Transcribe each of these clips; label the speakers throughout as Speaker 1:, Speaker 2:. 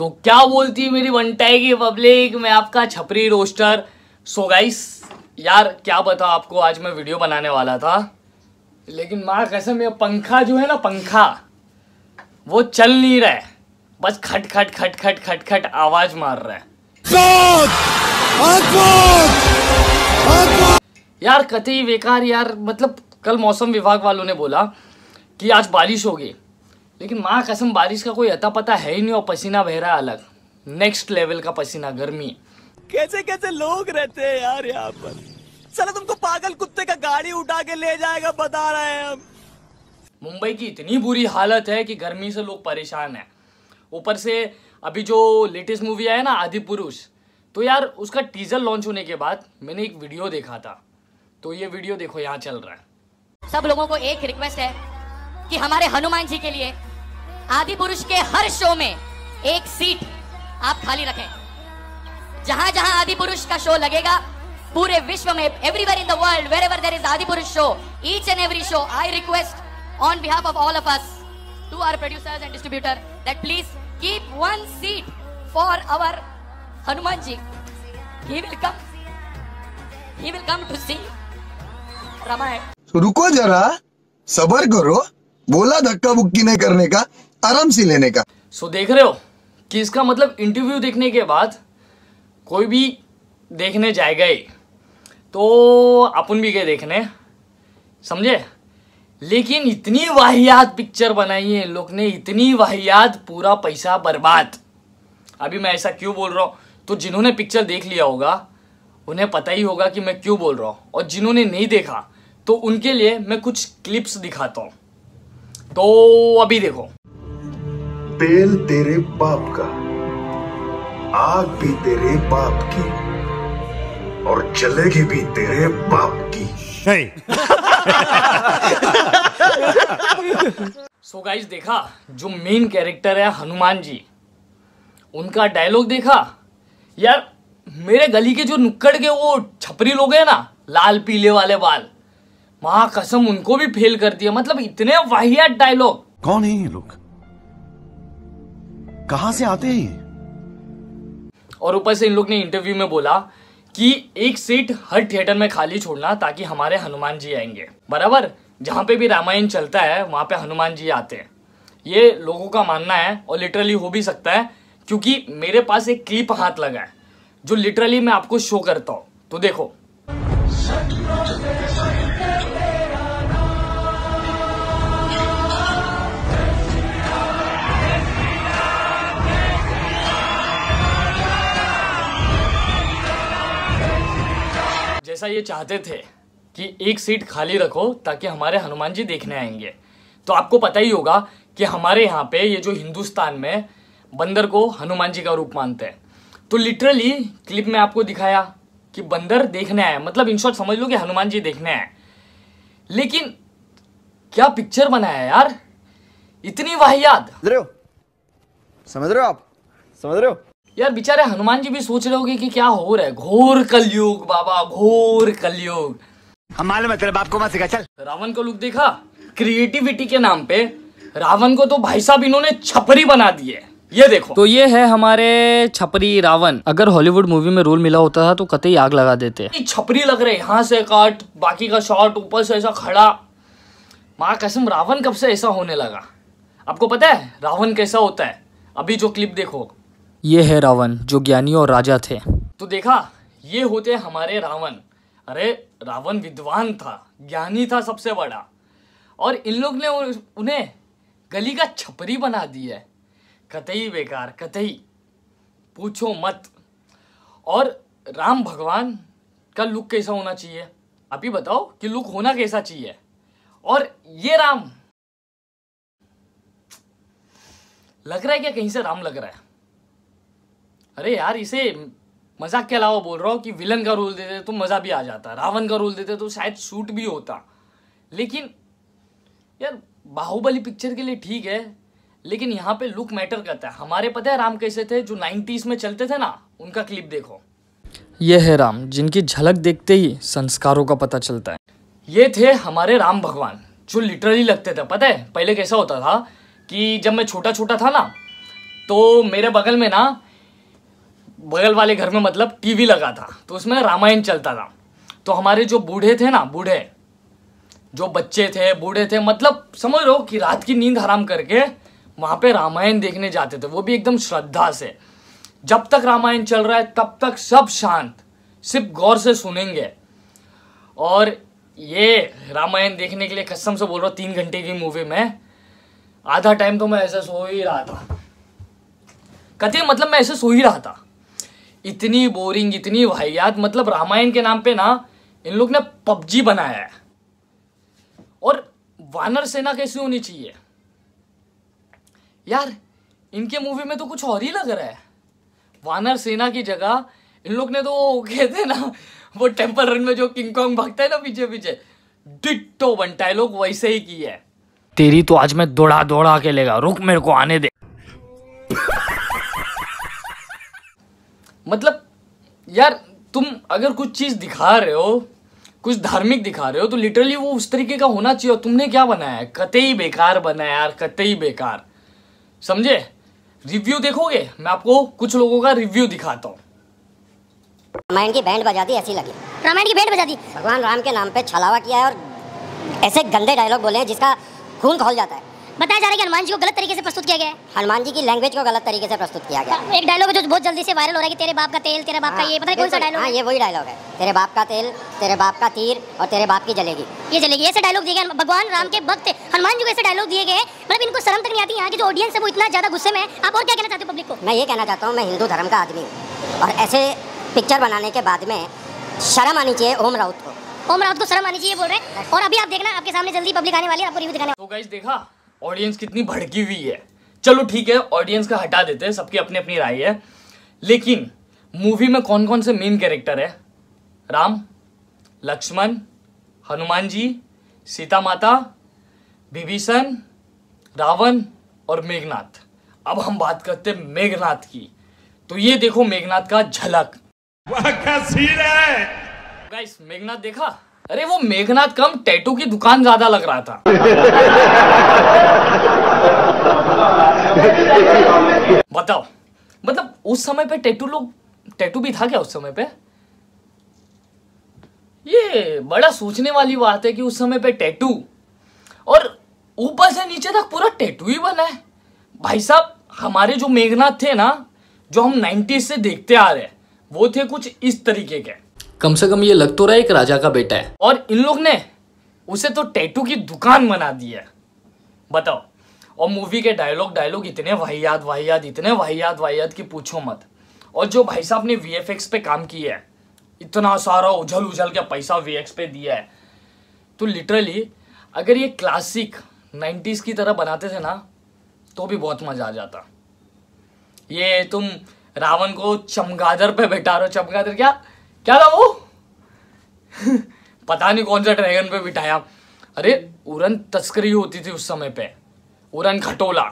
Speaker 1: तो क्या बोलती है मेरी वनटाई की पब्लिक? मैं आपका छपरी रोस्टर। सो गाइस यार क्या बताओ आपको? आज मैं वीडियो बनाने वाला था। लेकिन माँ कैसे ये पंखा जो है ना पंखा वो चल नहीं रहा है। बस खट खट खट खट खट खट आवाज़ मार रहा है। यार कतई बेकार यार। मतलब कल मौसम विभाग वालों ने बोला कि आज बारिश होगी। लेकिन माँ कसम बारिश का कोई अता पता है ही नहीं और पसीना बह रहा अलग। नेक्स्ट लेवल का पसीना गर्मी।
Speaker 2: कैसे कैसे लोग रहते हैं यार यहाँ पर? चलो तुमको पागल कुत्ते का गाड़ी उठा के ले जाएगा बता रहे हैं हम।
Speaker 1: मुंबई की इतनी बुरी हालत है कि गर्मी से लोग परेशान हैं। ऊपर से अभी जो लेटेस्ट मूवी आया ना आदि पुरुष तो यार उसका टीजर लॉन्च होने के बाद मैंने एक वीडियो देखा था। तो ये वीडियो देखो यहाँ चल रहा है।
Speaker 3: सब लोगों को एक रिक्वेस्ट है कि हमारे हनुमान जी के लिए आदि पुरुष के हर शो में एक सीट आप खाली रखें। जहाँ जहाँ आदि पुरुष का शो लगेगा, पूरे विश्व में everywhere in the world wherever there is Adipurush show each and every show I request on behalf of all of us to our producers and distributor that please keep one seat for our Hanuman ji he will come he will come to see Ramayana
Speaker 4: रुको जरा, सबर करो, बोला धक्का बुक्की नहीं करने का। आराम से लेने का।
Speaker 1: सो so, देख रहे हो कि इसका मतलब इंटरव्यू देखने के बाद कोई भी देखने जाएगा ही। तो अपन भी गए देखने समझे? लेकिन इतनी वाहियात पिक्चर बनाई है लोग ने इतनी वाहियात पूरा पैसा बर्बाद। अभी मैं ऐसा क्यों बोल रहा हूँ? तो जिन्होंने पिक्चर देख लिया होगा उन्हें पता ही होगा कि मैं क्यों बोल रहा हूँ। और जिन्होंने नहीं देखा तो उनके लिए मैं कुछ क्लिप्स दिखाता हूँ। तो अभी देखो।
Speaker 4: तेल तेरे बाप का आग भी तेरे बाप की और चलेगी भी तेरे बाप की।
Speaker 1: सो गाइस देखा जो मेन कैरेक्टर है हनुमान जी उनका डायलॉग देखा? यार मेरे गली के जो नुक्कड़ के वो छपरी लोग हैं ना लाल पीले वाले बाल वहाँ कसम उनको भी फेल कर दिया। मतलब इतने वाहियात डायलॉग
Speaker 5: कौन है ये लोग? कहाँ से आते हैं
Speaker 1: और ऊपर से इन लोग ने इंटरव्यू में बोला कि एक सीट हर थिएटर में खाली छोड़ना ताकि हमारे हनुमान जी आएँगे। बराबर? जहाँ पे भी रामायण चलता है, वहाँ पे हनुमान जी आते हैं। ये लोगों का मानना है, और लिटरली हो भी सकता है, क्योंकि मेरे पास एक क्लिप हाथ लगा है, जो लिटरली मैं आपको शो करता हूँ। तो देखो जैसा ये चाहते थे कि एक सीट खाली रखो ताकि हमारे हनुमान जी देखने आएँगे। तो आपको पता ही होगा कि हमारे यहाँ पे ये जो हिंदुस्तान में बंदर को हनुमान जी का रूप मानते हैं। तो लिटरली क्लिप में आपको दिखाया कि बंदर देखने आए। मतलब इन शॉर्ट समझ लो कि हनुमान जी देखने आए। लेकिन क्या पिक्चर बनाया यार? इतनी वाहियात।
Speaker 2: समझ रहे हो आप? समझ रहे हो?
Speaker 1: यार बेचारे हनुमान जी भी सोच रहे होगे कि क्या हो रहा है। घोर कलयुग बाबा घोर कलयुग।
Speaker 2: हम मालूम है तेरे बाप को मत सिखा चल।
Speaker 1: रावण का लुक देखा? क्रिएटिविटी के नाम पे। रावण को तो भाई साहब इन्होंने छपरी बना दी है। ये देखो। तो ये है हमारे छपरी रावण। अगर हॉलीवुड मूवी में रोल मिला होता था तो कतई आग लगा देते। छपरी लग रहे यहाँ से काट बाकी का शॉट ऊपर से ऐसा खड़ा। माँ कसम रावण कब से ऐसा होने लगा? आपको पता है रावण कैसा होता है? अभी जो क्लिप देखो। ये है रावण, जो ज्ञानी और राजा थे। तो देखा, ये होते हमारे रावण। अरे, रावण विद्वान था, ज्ञानी था सबसे बड़ा। और इन लोग ने उन्हें गली का छपरी बना दिया है। कतई बेकार, कतई। पूछो मत। और राम भगवान का लुक कैसा होना चाहिए? ही बताओ कि लुक होना कैसा चाहिए? और ये राम, लग रहा है क्या कहीं से राम लग रहा है? अरे यार इसे मज़ाक के अलावा बोल रहा हूँ कि विलन का रोल देते तो मज़ा भी आ जाता रावण का रोल देते तो शायद शूट भी होता। लेकिन यार बाहुबली पिक्चर के लिए ठीक है लेकिन यहाँ पे लुक मैटर करता है। हमारे पता है राम कैसे थे? जो 90s में चलते थे ना उनका क्लिप देखो। ये है राम जिनकी झलक देखते ही संस्कारों का पता चलता है। ये थे हमारे राम भगवान जो लिटरली लगते थे। पता है पहले कैसा होता था कि जब मैं छोटा छोटा था ना तो मेरे बगल में ना बगल वाले घर में मतलब टीवी लगा था तो उसमें रामायण चलता था। तो हमारे जो बूढ़े थे ना, बूढ़े, जो बच्चे थे, बूढ़े थे मतलब समझ लो कि रात की नींद हराम करके वहाँ पे रामायण देखने जाते थे, वो भी एकदम श्रद्धा से। जब तक रामायण चल रहा है, तब तक सब शांत, सिर्फ़ गौर से सुनेंगे। और ये रामायण देखने के लिए कसम से बोल रहा हूँ, तीन घंटे की मूवी में, आधा टाइम तो मैं ऐसे सो ही रहा था। कहते मतलब मैं ऐसे सो ही रहा था। इतनी बोरिंग इतनी वाहियात मतलब रामायण के नाम पे ना, इन लोग ने पबजी बनाया है। और वानर सेना कैसी होनी चाहिए? यार, इनके मूवी में तो कुछ और ही लग रहा है। वानर सेना की जगह, इन लोग ने तो कहते हैं ना, वो टेंपल रन में जो किंग कॉन्ग भागता है ना पीछे पीछे डिट्टो बनता है। लोग वैसे ही की है। तेरी तो आज मैं दौड़ा दौड़ा के लेगा, रुक मेरे को आने दे। मतलब यार तुम अगर कुछ चीज़ दिखा रहे हो कुछ धार्मिक दिखा रहे हो तो लिटरली वो उस तरीके का होना चाहिए। और तुमने क्या बनाया है? कतई बेकार बनाया यार कतई बेकार। समझे? रिव्यू देखोगे? मैं आपको कुछ लोगों का रिव्यू दिखाता हूँ।
Speaker 5: रामायण की बैंड बजा दी ऐसी लगी।
Speaker 3: रामायण की भेंट बजा दी
Speaker 5: भगवान राम के नाम पे छलावा किया है और ऐसे गंदे डायलॉग बोले हैं जिसका खून खोल जाता है।
Speaker 3: बताया जा रहा है कि हनुमान जी को गलत तरीके से प्रस्तुत किया गया है।
Speaker 5: हनुमान जी की लैंग्वेज को गलत तरीके से प्रस्तुत किया गया।
Speaker 3: एक डायलॉग जो बहुत जल्दी से वायरल हो रहा है कि तेरे बाप का तेल तेरे बाप का ये पता नहीं कौन सा डायलॉग
Speaker 5: हाँ
Speaker 3: है?
Speaker 5: ये वही डायलॉग है। तेरे बाप का तेल तेरे बाप का तीर और तेरे बाप की जलेगी
Speaker 3: ये चलेगी ऐसे डायलॉग दिए गए भगवान राम के भक्त हनुमान जी को ऐसे डायलॉग दिए गए मतलब इनको शर्म तक नहीं आती यहाँ की जो ऑडियंस है वो इतना ज़्यादा गुस्से में है। आप और क्या कहना चाहते हो पब्लिक को?
Speaker 5: मैं ये कहना चाहता हूँ मैं हिंदू धर्म का आदमी हूँ। और ऐसे पिक्चर बनाने के बाद में शर्म आनी चाहिए ओम राउत को।
Speaker 3: ओम राउत को शर्म आनी चाहिए बोल रहे हैं। और अभी आप देखना आपके सामने जल्दी पब्लिक आने वाली है आपको रिव्यू दिखाने
Speaker 1: तो गाइस देखा? ऑडियंस कितनी भड़की हुई है। चलो ठीक है ऑडियंस का हटा देते हैं सबकी अपनी अपनी राय है। लेकिन मूवी में कौन कौन से मेन कैरेक्टर है? राम लक्ष्मण हनुमान जी सीता माता विभीषण रावण और मेघनाथ। अब हम बात करते हैं मेघनाथ की। तो ये देखो मेघनाथ का झलक। गाइस मेघनाथ देखा? अरे वो मेघनाथ कम टैटू की दुकान ज़्यादा लग रहा था। बताओ मतलब उस समय पे टैटू लोग, टैटू भी था क्या उस समय पे? ये बड़ा सोचने वाली बात है कि उस समय पे टैटू, और ऊपर से नीचे तक पूरा टैटू ही बना है। भाई साहब, हमारे जो मेघनाथ थे ना, जो हम 90s से देखते आ रहे हैं, वो थे कुछ इस तरीके के। कम से कम ये लग तो रहा है एक राजा का बेटा है। और इन लोग ने उसे तो टैटू की दुकान बना दी है। बताओ। और मूवी के डायलॉग डायलॉग इतने वाहियात वाहियात, इतने वाहियात वाहियात की पूछो मत। और जो भाई साहब ने वीएफएक्स पे काम किया है, इतना सारा उछल उछल के पैसा वी पे दिया है तो लिटरली अगर ये क्लासिक 90s की तरह बनाते थे ना तो भी बहुत मज़ा आ जाता। ये तुम रावण को चमगादड़ पे बैठा रहे हो। चमगादड़ क्या? क्या था वो? पता नहीं कौन सा ड्रैगन पे बिठाया। अरे उरन तस्करी होती थी उस समय पे। उरन खटोला।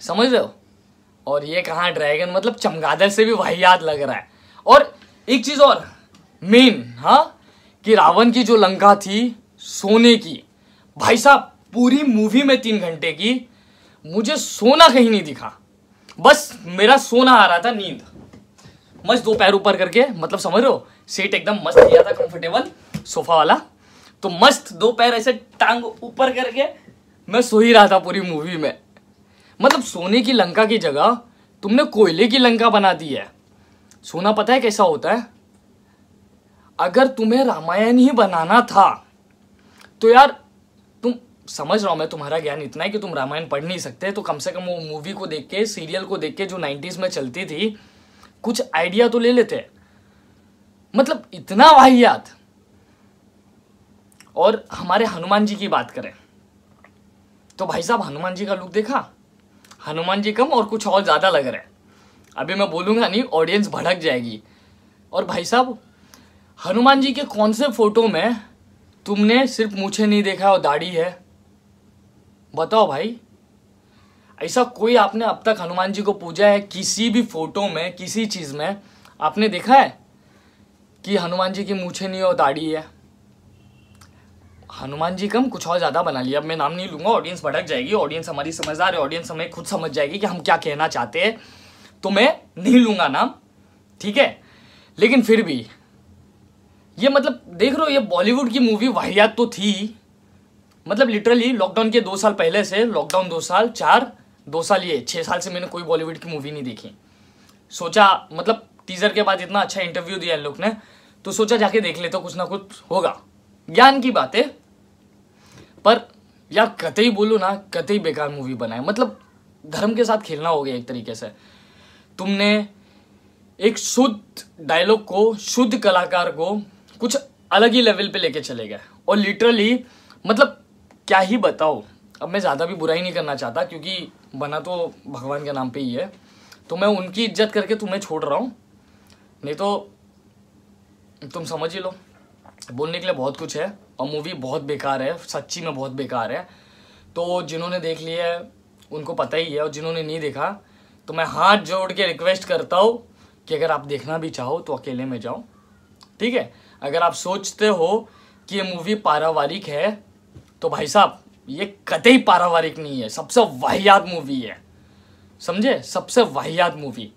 Speaker 1: समझ रहे हो? और ये कहा ड्रैगन मतलब चमगादड़ से भी वाहियात लग रहा है। और एक चीज़ और मेन हाँ कि रावण की जो लंका थी सोने की। भाई साहब पूरी मूवी में तीन घंटे की मुझे सोना कहीं नहीं दिखा। बस मेरा सोना आ रहा था नींद। मस्त दो पैर ऊपर करके मतलब समझ रहे हो? सीट एकदम मस्त दिया था कंफर्टेबल सोफा वाला। तो मस्त दो पैर ऐसे टांग ऊपर करके, मैं सो ही रहा था पूरी मूवी में। मतलब सोने की लंका की जगह, तुमने कोयले की लंका बना दी है। सोना पता है कैसा होता है? अगर तुम्हें रामायण ही बनाना था तो यार, तुम समझ रहा हूँ मैं, तुम्हारा ज्ञान इतना है कि तुम रामायण पढ़ नहीं सकते तो कम से कम वो मूवी को देख के सीरियल को देख के जो 90s में चलती थी कुछ आइडिया तो ले लेते हैं। मतलब इतना वाहियात और हमारे हनुमान जी की बात करें तो भाई साहब हनुमान जी का लुक देखा? हनुमान जी कम और कुछ और ज़्यादा लग रहा है। अभी मैं बोलूँगा नहीं ऑडियंस भड़क जाएगी। और भाई साहब, हनुमान जी के कौन से फ़ोटो में तुमने सिर्फ़ मुझे नहीं देखा और दाढ़ी है? बताओ भाई। ऐसा कोई आपने अब तक हनुमान जी को पूजा है? किसी भी फ़ोटो में, किसी चीज़ में, आपने देखा है कि हनुमान जी की मूछे नहीं और दाढ़ी है? हनुमान जी कम कुछ और ज़्यादा बना लिया। अब मैं नाम नहीं लूँगा ऑडियंस भड़क जाएगी ऑडियंस हमारी समझदार है ऑडियंस हमें खुद समझ जाएगी कि हम क्या कहना चाहते हैं। तो मैं नहीं लूँगा नाम, ठीक है? लेकिन फिर भी, ये मतलब देख रहे हो, ये बॉलीवुड की मूवी वाहियात तो थी। मतलब लिटरली लॉकडाउन के दो साल पहले से लॉकडाउन दो साल, चार दो साल ये छः साल से मैंने कोई बॉलीवुड की मूवी नहीं देखी। सोचा मतलब टीजर के बाद इतना अच्छा इंटरव्यू दिया इन लोग ने तो सोचा जाके देख लेते कुछ ना कुछ होगा। ज्ञान की बात है, पर यार कतई बोलो ना, कतई बेकार मूवी बनाए। मतलब धर्म के साथ खेलना हो गया एक तरीके से। तुमने एक शुद्ध डायलॉग को, शुद्ध कलाकार को कुछ अलग ही लेवल पे लेके चले गए। और लिटरली मतलब क्या ही बताओ, अब मैं ज़्यादा भी बुराई नहीं करना चाहता, क्योंकि बना तो भगवान के नाम पे ही है। तो मैं उनकी इज़्ज़त करके तुम्हें छोड़ रहा हूँ। नहीं तो तुम समझ ही लो, बोलने के लिए बहुत कुछ है और मूवी बहुत बेकार है, सच्ची में बहुत बेकार है। तो जिन्होंने देख लिया है, उनको पता ही है और जिन्होंने नहीं देखा तो मैं हाथ जोड़ के रिक्वेस्ट करता हूँ कि अगर आप देखना भी चाहो तो अकेले में जाओ। ठीक है? अगर आप सोचते हो कि ये मूवी पारिवारिक है तो भाई साहब ये कतई पारिवारिक नहीं है, सबसे वाहियात मूवी है। समझे? सबसे वाहियात मूवी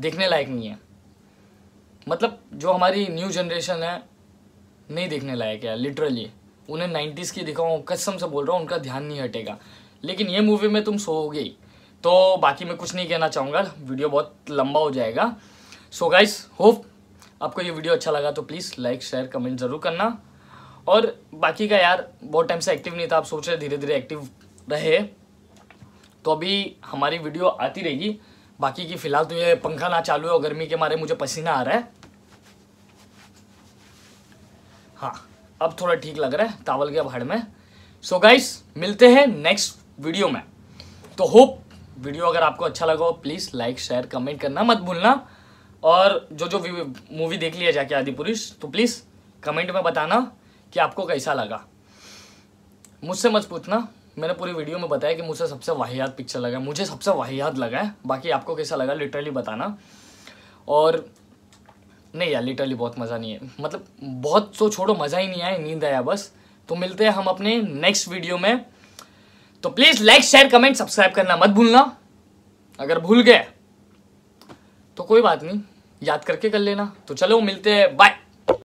Speaker 1: देखने लायक नहीं है। मतलब जो हमारी न्यू जनरेशन है, नहीं देखने लायक है लिटरली उन्हें नाइन्टीज़ की दिखाऊँ, कसम से बोल रहा हूँ, उनका ध्यान नहीं हटेगा। लेकिन ये मूवी में तुम सोओगे ही। तो बाकी मैं कुछ नहीं कहना चाहूँगा वीडियो बहुत लंबा हो जाएगा। सो गाइस होप आपको ये वीडियो अच्छा लगा तो प्लीज़ लाइक शेयर कमेंट ज़रूर करना। और बाकी का यार, बहुत टाइम से एक्टिव नहीं था, आप सोच रहे धीरे धीरे एक्टिव रहे। तो अभी हमारी वीडियो आती रहेगी। बाकी की फ़िलहाल तो ये पंखा ना चालू है और गर्मी के मारे मुझे पसीना आ रहा है। हाँ अब थोड़ा ठीक लग रहा है तावल के भाड़ में। सो so गाइस मिलते हैं नेक्स्ट वीडियो में। तो होप वीडियो अगर आपको अच्छा लगा हो प्लीज़ लाइक शेयर कमेंट करना मत भूलना। और जो जो मूवी देख लिया जाके आदि पुरुष तो प्लीज़ कमेंट में बताना। कि आपको कैसा लगा? मुझसे मत पूछना। मैंने पूरी वीडियो में बताया कि मुझसे सबसे वाहियात पिक्चर लगा मुझे सबसे वाहियात लगा है। बाकी आपको कैसा लगा लिटरली बताना। और नहीं यार लिटरली बहुत मज़ा नहीं है। मतलब बहुत तो छोड़ो, मज़ा ही नहीं आया, नींद आया बस। तो मिलते हैं हम अपने नेक्स्ट वीडियो में। तो please like share comment subscribe करना मत भूलना। अगर भूल गए तो कोई बात नहीं। याद करके कर लेना। तो चलो मिलते हैं। बाय